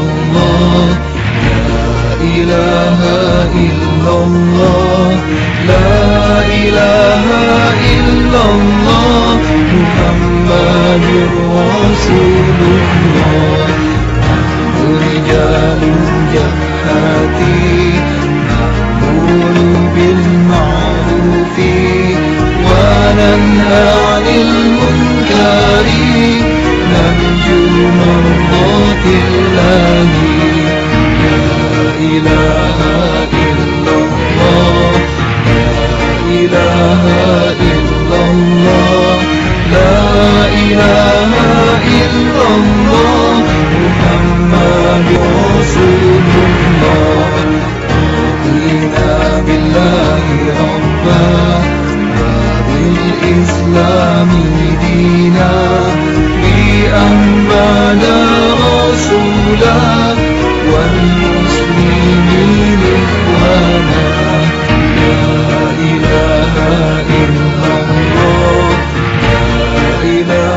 الله. لا إله إلا الله لا إله إلا الله محمد رسول الله نحن رجال الجهات نأمر بالمعروف وننهى إله إلا الله. لا إله إلا الله. محمد رسول الله. رضينا بالله ربا وبالإسلام Amen.